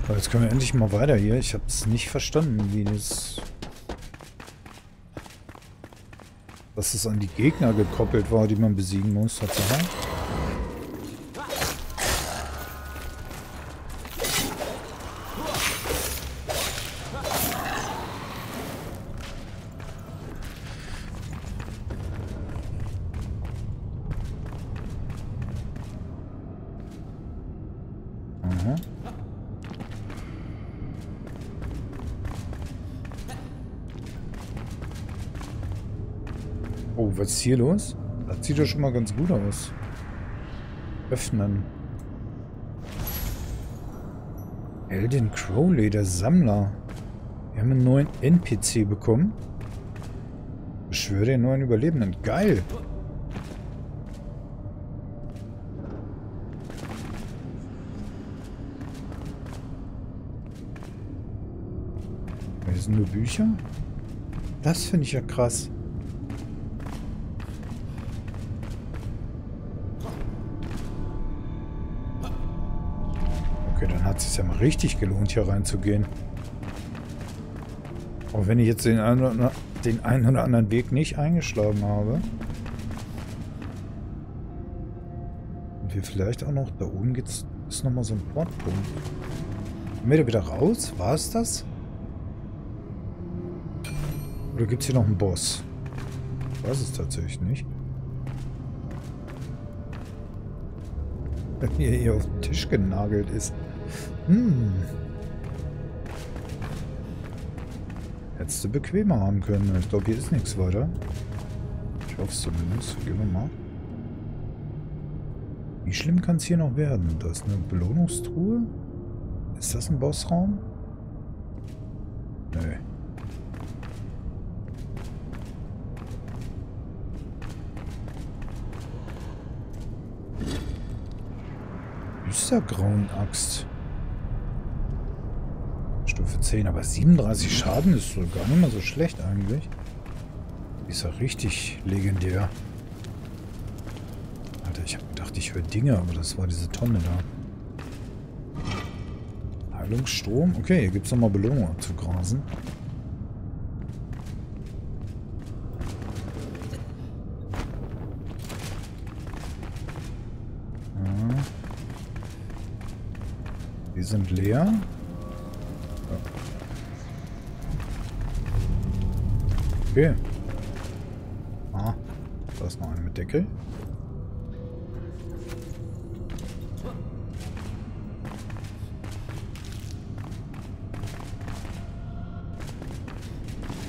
Speaker 1: Jetzt können wir endlich mal weiter hier. Ich habe es nicht verstanden, wie das... Dass es an die Gegner gekoppelt war, die man besiegen muss, tatsächlich. Was ist hier los? Das sieht doch schon mal ganz gut aus. Öffnen. Elden Crowley, der Sammler. Wir haben einen neuen NPC bekommen. Beschwöre den neuen Überlebenden. Geil. Das sind nur Bücher? Das finde ich ja krass. Hat es sich ja mal richtig gelohnt, hier reinzugehen. Auch wenn ich jetzt den einen, den einen oder anderen Weg nicht eingeschlagen habe. Und wir vielleicht auch noch, da oben geht's, ist nochmal so ein Portpunkt. Kommen wir da wieder raus? War es das? Oder gibt es hier noch einen Boss? Ich weiß es tatsächlich nicht. Wenn hier, hier auf den Tisch genagelt ist. Hm. Hättest du bequemer haben können. Ich glaube, hier ist nichts weiter. Ich hoffe es zumindest. Gehen wir mal. Wie schlimm kann es hier noch werden? Da ist eine Belohnungstruhe. Ist das ein Bossraum? Nee. Düstergrauen Axt. Stufe 10, aber 37 Schaden ist so gar nicht mal so schlecht eigentlich. Ist ja richtig legendär. Alter, ich gedacht, ich höre Dinge, aber das war diese Tonne da. Heilungsstrom? Okay, hier gibt es nochmal Belohnung zu grasen. Sind leer. Okay. Ah, da ist noch eine mit Deckel.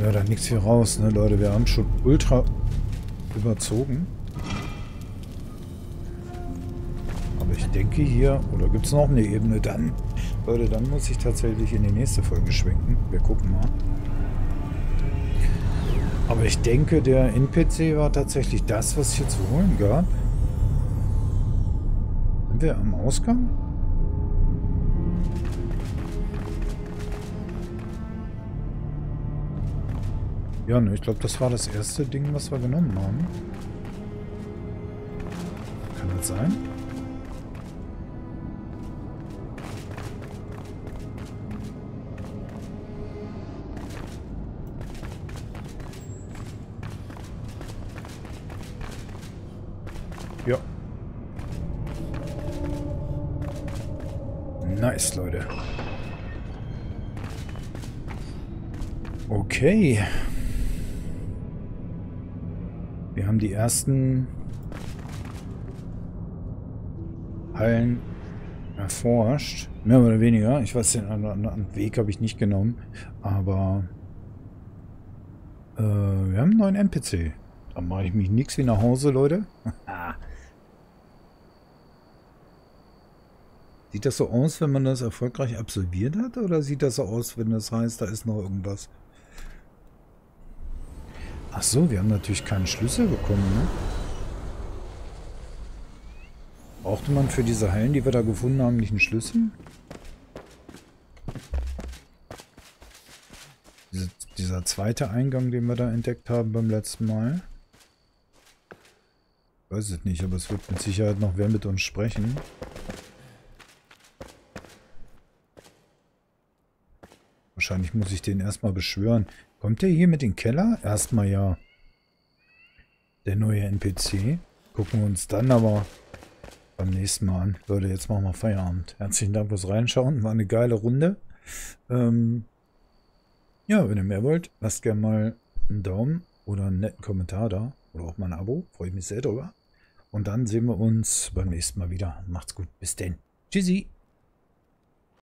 Speaker 1: Ja, da nichts hier raus, ne, Leute. Wir haben schon ultra überzogen. Aber ich denke hier, oder gibt es noch eine Ebene dann? Leute, dann muss ich tatsächlich in die nächste Folge schwenken. Wir gucken mal. Aber ich denke, der NPC war tatsächlich das, was es hier zu holen gab. Sind wir am Ausgang? Ja, ne, ich glaube, das war das erste Ding, was wir genommen haben. Kann das sein? Nice, Leute. Okay. Wir haben die ersten Hallen erforscht. Mehr oder weniger. Ich weiß, den anderen Weg habe ich nicht genommen. Aber äh, wir haben einen neuen NPC. Da mache ich mich nichts wie nach Hause, Leute. Sieht das so aus, wenn man das erfolgreich absolviert hat? Oder sieht das so aus, wenn das heißt, da ist noch irgendwas? Ach so, wir haben natürlich keinen Schlüssel bekommen, ne? Brauchte man für diese Hallen, die wir da gefunden haben, nicht einen Schlüssel? Diese, dieser zweite Eingang, den wir da entdeckt haben beim letzten Mal. Ich weiß es nicht, aber es wird mit Sicherheit noch wer mit uns sprechen. Wahrscheinlich muss ich den erstmal beschwören. Kommt der hier mit dem Keller? Erstmal ja. Der neue NPC. Gucken wir uns dann aber beim nächsten Mal an. Leute, jetzt machen wir Feierabend. Herzlichen Dank fürs Reinschauen. War eine geile Runde. Ähm ja, wenn ihr mehr wollt, lasst gerne mal einen Daumen oder einen netten Kommentar da. Oder auch mal ein Abo. Freue ich mich sehr drüber. Und dann sehen wir uns beim nächsten Mal wieder. Macht's gut. Bis denn. Tschüssi.